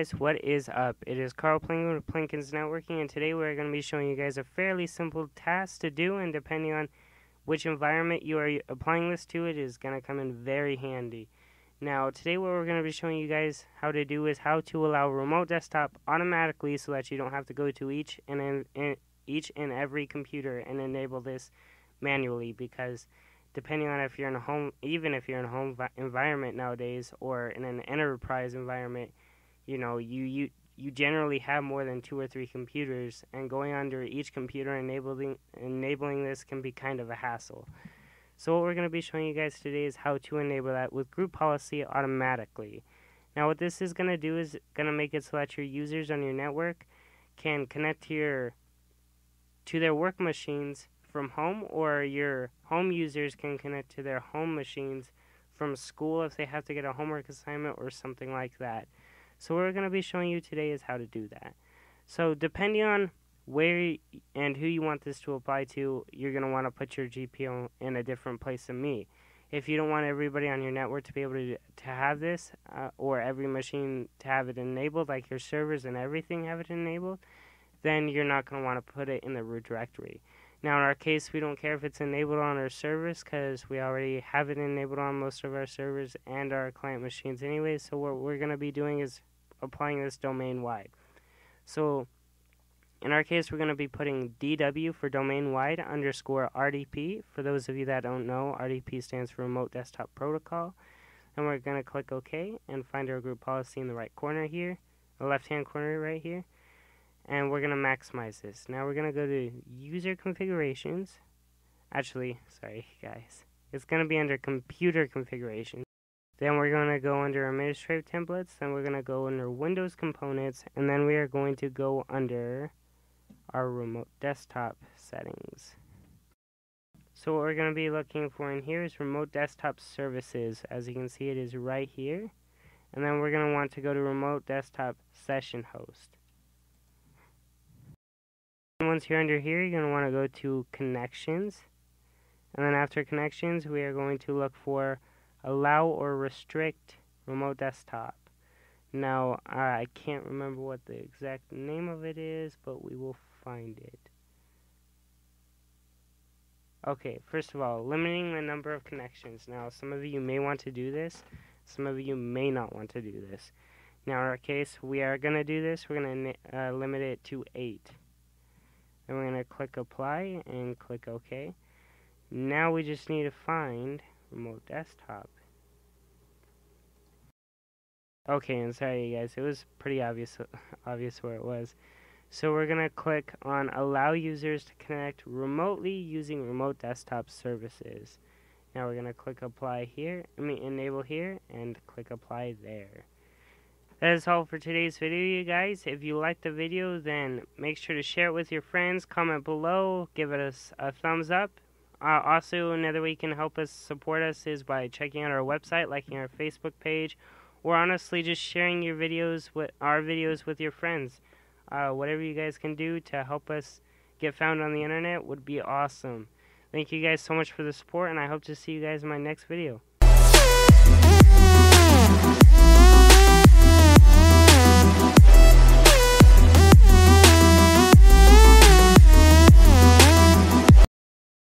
guys, what is up? It is Carl Planken with Plankens Networking, and today we're going to be showing you guys a fairly simple task to do, and depending on which environment you are applying this to, it is going to come in very handy. Now, today what we're going to be showing you guys how to do is how to allow remote desktop automatically so that you don't have to go to each and in, each and every computer and enable this manually because depending on if you're in a home even if you're in a home environment nowadays or in an enterprise environment you know you you you generally have more than two or three computers and going under each computer enabling enabling this can be kind of a hassle so what we're going to be showing you guys today is how to enable that with group policy automatically now what this is going to do is going to make it so that your users on your network can connect to your to their work machines from home or your home users can connect to their home machines from school if they have to get a homework assignment or something like that. So what we're going to be showing you today is how to do that. So depending on where and who you want this to apply to, you're going to want to put your GPO in a different place than me. If you don't want everybody on your network to be able to, to have this, uh, or every machine to have it enabled, like your servers and everything have it enabled, then you're not going to want to put it in the root directory. Now, in our case, we don't care if it's enabled on our servers because we already have it enabled on most of our servers and our client machines anyway. So what we're going to be doing is applying this domain wide. So in our case, we're going to be putting DW for domain wide underscore RDP. For those of you that don't know, RDP stands for Remote Desktop Protocol. And we're going to click OK and find our group policy in the right corner here, the left hand corner right here and we're going to maximize this. Now we're going to go to user configurations. Actually, sorry guys. It's going to be under computer configuration. Then we're going to go under administrative templates. Then we're going to go under Windows components. And then we are going to go under our remote desktop settings. So what we're going to be looking for in here is remote desktop services. As you can see, it is right here. And then we're going to want to go to remote desktop session host once you're under here, you're going to want to go to connections. And then after connections, we are going to look for allow or restrict remote desktop. Now, I can't remember what the exact name of it is, but we will find it. Okay, first of all, limiting the number of connections. Now, some of you may want to do this. Some of you may not want to do this. Now, in our case, we are going to do this. We're going to uh, limit it to 8. Then we're going to click apply and click OK. Now we just need to find remote desktop. Okay, and sorry guys, it was pretty obvious obvious where it was. So we're going to click on allow users to connect remotely using remote desktop services. Now we're going to click apply here, I mean enable here, and click apply there. That is all for today's video, you guys. If you liked the video, then make sure to share it with your friends. Comment below. Give it a, a thumbs up. Uh, also, another way you can help us support us is by checking out our website, liking our Facebook page, or honestly just sharing your videos with our videos with your friends. Uh, whatever you guys can do to help us get found on the internet would be awesome. Thank you guys so much for the support, and I hope to see you guys in my next video.